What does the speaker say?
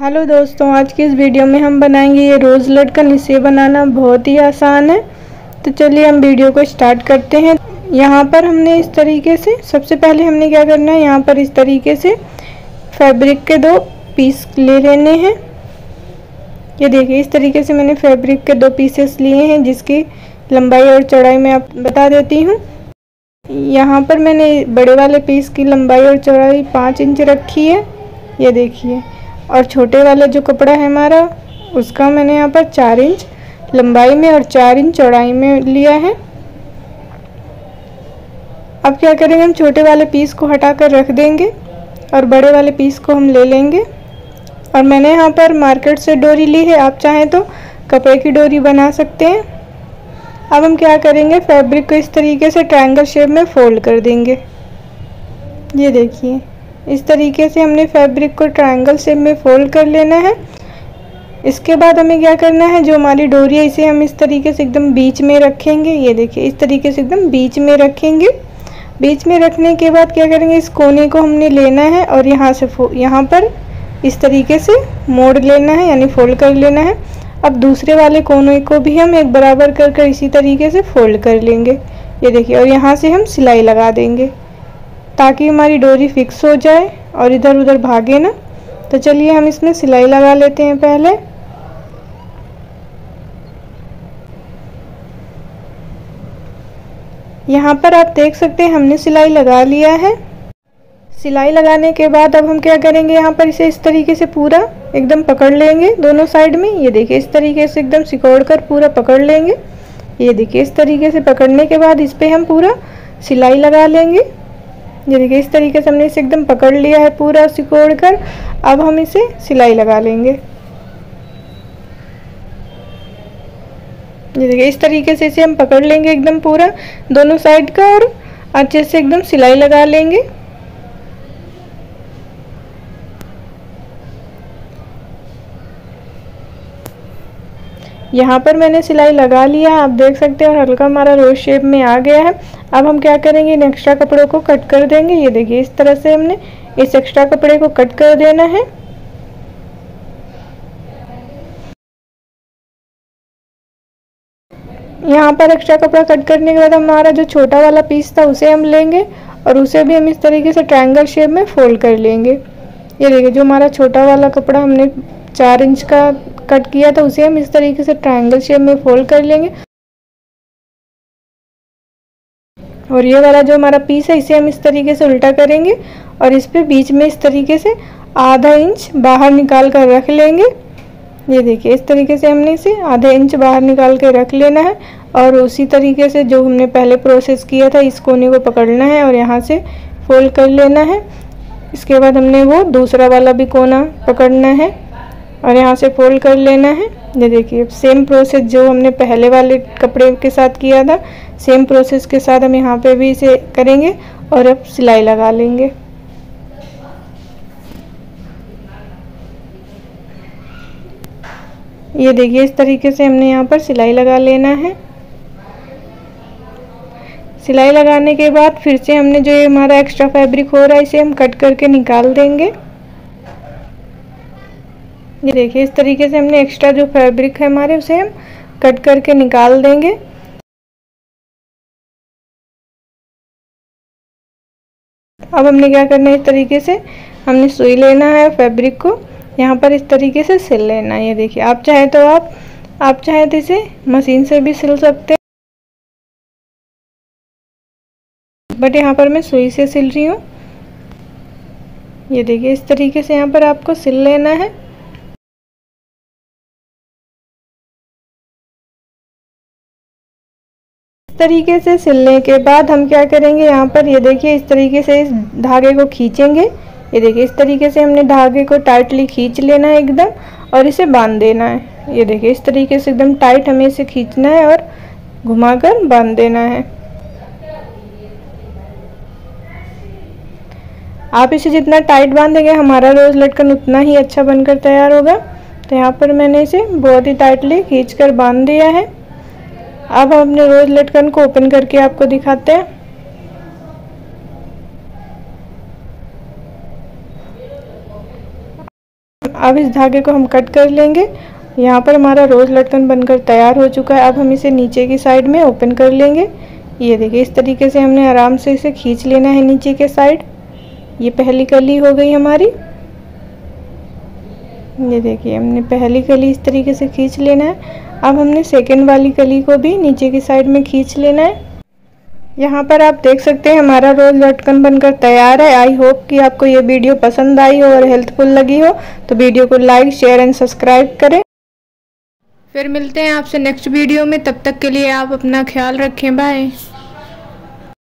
Hello दोस्तों, आज की इस वीडियो में हम बनाएँगे ये रोज़ लटकन। इसे बनाना बहुत ही आसान है। तो चलिए हम वीडियो को स्टार्ट करते हैं। यहाँ पर हमने इस तरीके से, सबसे पहले हमने क्या करना है, यहाँ पर इस तरीके से फैब्रिक के दो पीस ले लेने हैं। ये देखिए, इस तरीके से मैंने फैब्रिक के दो पीसेस लिए हैं, जिसकी लंबाई और चौड़ाई मैं आप बता देती हूँ। यहाँ पर मैंने बड़े वाले पीस की लंबाई और चौड़ाई पाँच इंच रखी है। ये देखिए और छोटे वाला जो कपड़ा है हमारा, उसका मैंने यहाँ पर चार इंच लंबाई में और चार इंच चौड़ाई में लिया है। अब क्या करेंगे, हम छोटे वाले पीस को हटा कर रख देंगे और बड़े वाले पीस को हम ले लेंगे। और मैंने यहाँ पर मार्केट से डोरी ली है, आप चाहें तो कपड़े की डोरी बना सकते हैं। अब हम क्या करेंगे, फैब्रिक को इस तरीके से ट्रायंगल शेप में फोल्ड कर देंगे। ये देखिए। इस तरीके से हमने फैब्रिक को ट्रायंगल शेप में फोल्ड कर लेना है। इसके बाद हमें क्या करना है? जो हमारी डोरी है, इसे हम इस तरीके से एकदम बीच में रखेंगे। ये देखिए, इस तरीके से एकदम बीच में रखेंगे। बीच में रखने के बाद क्या करेंगे? इस कोने को हमने लेना है और यहाँ से यहाँ पर इस तरीके से मोड़ लेना है, यानी फोल्ड कर लेना है। अब दूसरे वाले कोने को भी हम एक बराबर कर कर इसी तरीके से फोल्ड कर लेंगे। ये देखिए, और यहाँ से हम सिलाई लगा देंगे। ताकि हमारी डोरी फिक्स हो जाए और इधर उधर भागे ना। तो चलिए हम इसमें सिलाई लगा लेते हैं पहले। यहाँ पर आप देख सकते हैं, हमने सिलाई लगा लिया है। सिलाई लगाने के बाद अब हम क्या करेंगे, यहाँ पर इसे इस तरीके से पूरा एकदम पकड़ लेंगे दोनों साइड में। ये देखिए, इस तरीके से एकदम सिकोड़ कर पूरा पकड़ लेंगे। ये देखिए, इस तरीके से पकड़ने के बाद इस पर हम पूरा सिलाई लगा लेंगे। ये देखिए इस तरीके से हमने इसे एकदम पकड़ लिया है पूरा सिकोड़ कर अब हम इसे सिलाई लगा लेंगे। ये देखिए इस तरीके से इसे हम पकड़ लेंगे एकदम पूरा दोनों साइड का और अच्छे से एकदम सिलाई लगा लेंगे। यहाँ पर मैंने सिलाई लगा लिया आप देख सकते हैं हल्का हमारा रोज शेप में आ गया है। अब हम क्या करेंगे? इन एक्स्ट्रा कपड़ों को कट कर देंगे। ये देखिए, इस तरह से हमने इस एक्स्ट्रा कपड़े को कट कर देना है। यहाँ पर एक्स्ट्रा कपड़ा कट करने के बाद हमारा जो छोटा वाला पीस था, उसे हम लेंगे और उसे भी हम इस तरीके से ट्रायंगल शेप में फोल्ड कर लेंगे। ये देखिए, जो हमारा छोटा वाला कपड़ा हमने चार इंच का कट किया था, उसे हम इस तरीके से ट्रायंगल शेप में फोल्ड कर लेंगे। और ये वाला जो हमारा पीस है, इसे हम इस तरीके से उल्टा करेंगे और इस पर बीच में इस तरीके से आधा इंच बाहर निकाल कर रख लेंगे। ये देखिए, इस तरीके से हमने इसे आधा इंच बाहर निकाल के रख लेना है और उसी तरीके से जो हमने पहले प्रोसेस किया था, इस कोने को पकड़ना है और यहाँ से फोल्ड कर लेना है। इसके बाद हमने वो दूसरा वाला भी कोना पकड़ना है। और यहाँ से फोल्ड कर लेना है। ये देखिए सेम प्रोसेस जो हमने पहले वाले कपड़े के साथ किया था सेम प्रोसेस के साथ हम यहाँ पे भी इसे करेंगे और अब सिलाई लगा लेंगे। ये देखिए, इस तरीके से हमने यहाँ पर सिलाई लगा लेना है। सिलाई लगाने के बाद फिर से हमने जो ये हमारा एक्स्ट्रा फैब्रिक हो रहा है, इसे हम कट करके निकाल देंगे। ये देखिए, इस तरीके से हमने एक्स्ट्रा जो फैब्रिक है हमारे, उसे हम कट करके निकाल देंगे। अब हमने क्या करना है, इस तरीके से हमने सुई लेना है फैब्रिक को। यहाँ पर इस तरीके से सिल लेना है। ये देखिए, आप चाहे तो आप आप चाहे तो इसे मशीन से भी सिल सकते हैं। बट यहाँ पर मैं सुई से सिल रही हूँ। ये देखिए, इस तरीके से यहाँ पर आपको सिल लेना है। तरीके से सिलने के बाद हम क्या करेंगे? यहाँ पर ये देखिए, इस तरीके से इस धागे को खींचेंगे। ये देखिए, इस तरीके से हमने धागे को टाइटली खींच लेना है एकदम और इसे बाँध देना है। ये देखिए, इस तरीके से एकदम टाइट हमें इसे खींचना है और घुमाकर बाँध देना है। आप इसे जितना टाइट बांधेंगे, हमारा रोज़ लटकन उतना ही अच्छा बनकर तैयार होगा। तो यहाँ पर मैंने इसे बहुत ही टाइटली खींच कर बाँध दिया है। अब हम अपने रोज लटकन को ओपन करके आपको दिखाते हैं। अब इस धागे को हम कट कर लेंगे। यहाँ पर हमारा रोज़ लटकन बनकर तैयार हो चुका है। अब हम इसे नीचे की साइड में ओपन कर लेंगे। ये देखिए, इस तरीके से हमने आराम से इसे खींच लेना है नीचे के साइड। ये पहली कली हो गई हमारी। ये देखिए, हमने पहली कली इस तरीके से खींच लेना है। अब हमने सेकेंड वाली कली को भी नीचे की साइड में खींच लेना है। यहाँ पर आप देख सकते हैं, हमारा रोज़ लटकन बनकर तैयार है। आई होप कि आपको ये वीडियो पसंद आई हो और हेल्पफुल लगी हो तो वीडियो को लाइक शेयर एंड सब्सक्राइब करें। फिर मिलते हैं आपसे नेक्स्ट वीडियो में, तब तक के लिए आप अपना ख्याल रखें। बाय